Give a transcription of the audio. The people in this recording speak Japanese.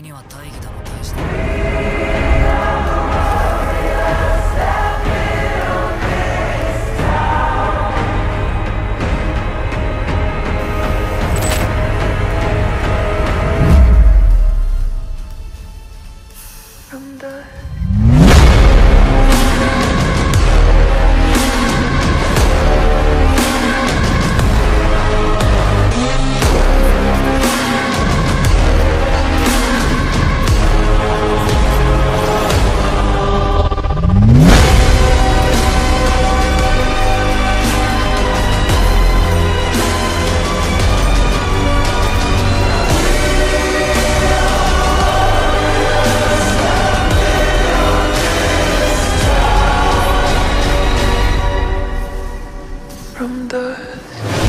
には大義だも大した。from dust.